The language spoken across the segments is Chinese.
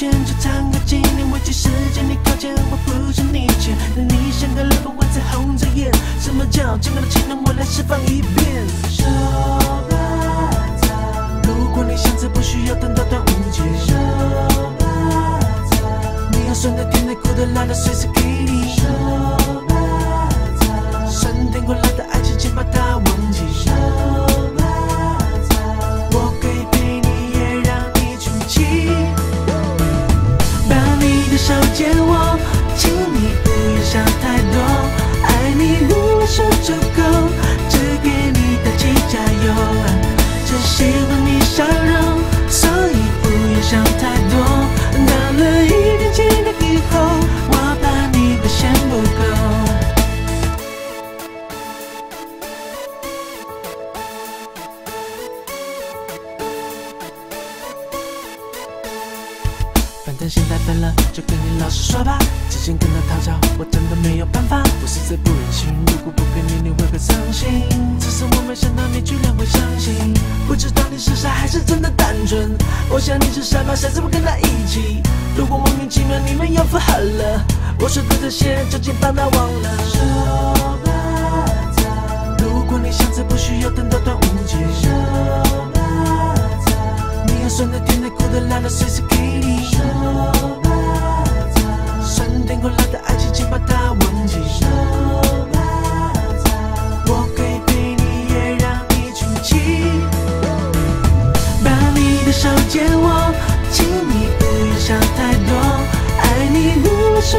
圈，就唱个纪念。委屈时间你靠前，我不是你前。那你像个老板，我在红着眼。什么叫寂寞的情人？我来释放一遍。说吧，走。如果你现在不需要等到端午节。说吧，走。你要酸的、甜的、苦的、辣的，随时给你。说吧，走。酸甜苦辣的爱情，请把它忘记。想见我反正现在分了，就跟你老实说吧。之前跟他讨教，我真的没有办法，我实在不忍心。如果不给你，你会很伤心。只是我没想到你居然会相信，不知道你是傻还是真的单纯。我想你是傻吧，下次不跟他一起。如果莫名其妙你们又复合了，我说的这些就请把他忘了。如果你想吃，不需要等到端午节。你要酸的、甜的、苦的、辣的，随时手借我，请你不要想太多。爱你不说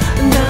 太